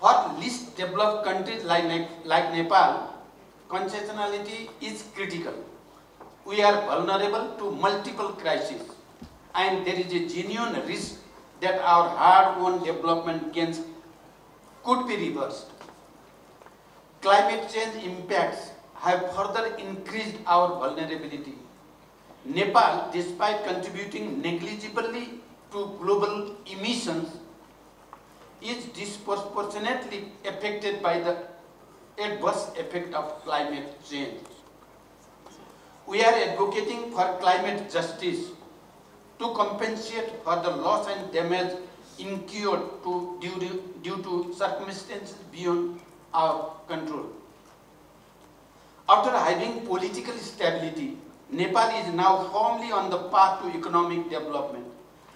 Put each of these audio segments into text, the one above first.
For least developed countries like, like Nepal, concessionality is critical. We are vulnerable to multiple crises and there is a genuine risk that our hard-won development gains could be reversed. Climate change impacts have further increased our vulnerability. Nepal, despite contributing negligibly to global emissions, is disproportionately affected by the adverse effect of climate change. We are advocating for climate justice to compensate for the loss and damage incurred to, due, to, due to circumstances beyond our control. After having political stability, Nepal is now firmly on the path to economic development,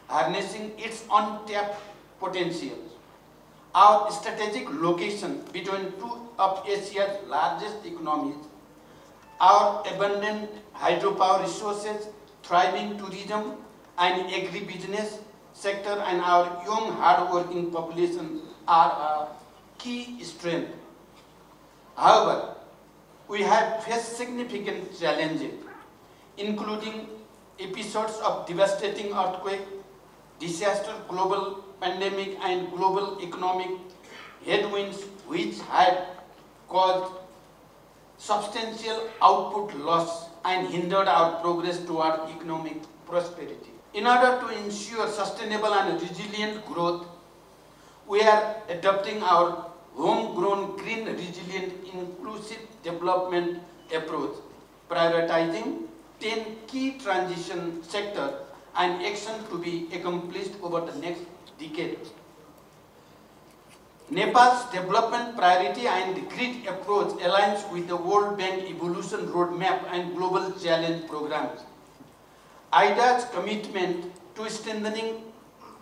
harnessing its untapped potentials. Our strategic location between two of Asia's largest economies, our abundant hydropower resources, thriving tourism and agribusiness sector, and our young hard-working population are a key strength. However, we have faced significant challenges, including episodes of devastating earthquake, disaster, global pandemic, and global economic headwinds, which have caused substantial output loss and hindered our progress toward economic prosperity. In order to ensure sustainable and resilient growth, we are adopting our homegrown green, resilient, inclusive development approach, prioritizing 10 key transition sectors and action to be accomplished over the next decade. Nepal's development priority and grid approach aligns with the World Bank Evolution Roadmap and Global Challenge programs. IDA's commitment to strengthening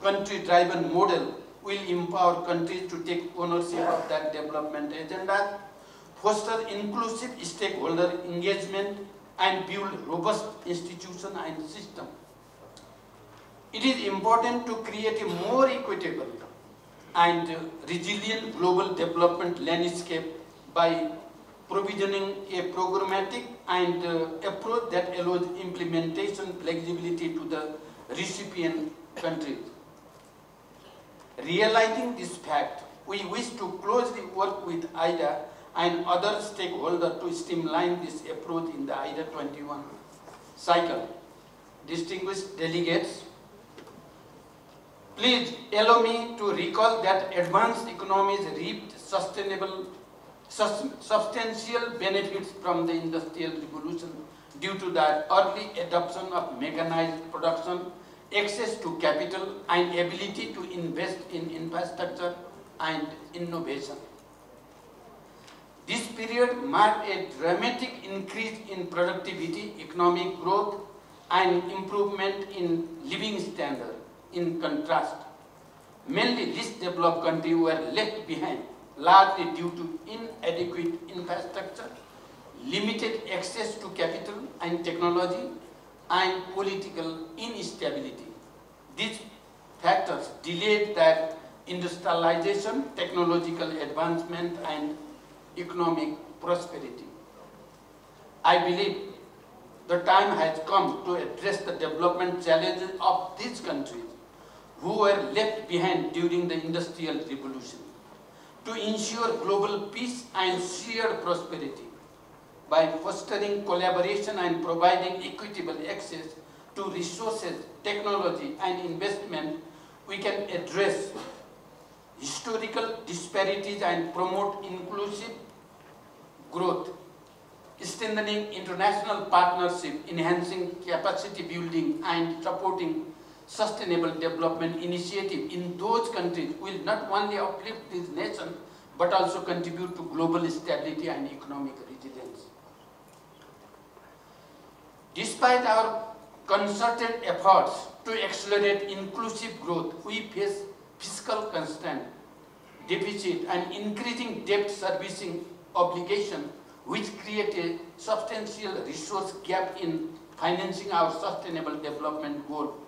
country-driven model will empower countries to take ownership of that development agenda, foster inclusive stakeholder engagement, and build robust institution and system. It is important to create a more equitable and resilient global development landscape by provisioning a programmatic and uh, approach that allows implementation flexibility to the recipient countries. Realizing this fact, we wish to closely work with IDA and other stakeholders to streamline this approach in the IDA 21 cycle. Distinguished delegates, Please allow me to recall that advanced economies reaped sustainable, sus substantial benefits from the Industrial Revolution due to the early adoption of mechanized production, access to capital, and ability to invest in infrastructure and innovation. This period marked a dramatic increase in productivity, economic growth, and improvement in living standards. In contrast, mainly least developed countries were left behind, largely due to inadequate infrastructure, limited access to capital and technology, and political instability. These factors delayed their industrialization, technological advancement, and economic prosperity. I believe the time has come to address the development challenges of these countries who were left behind during the Industrial Revolution to ensure global peace and shared prosperity by fostering collaboration and providing equitable access to resources, technology and investment, we can address historical disparities and promote inclusive growth, strengthening international partnership, enhancing capacity building and supporting sustainable development initiative in those countries will not only uplift these nations, but also contribute to global stability and economic resilience. Despite our concerted efforts to accelerate inclusive growth, we face fiscal constraint, deficit and increasing debt servicing obligation which create a substantial resource gap in financing our sustainable development goal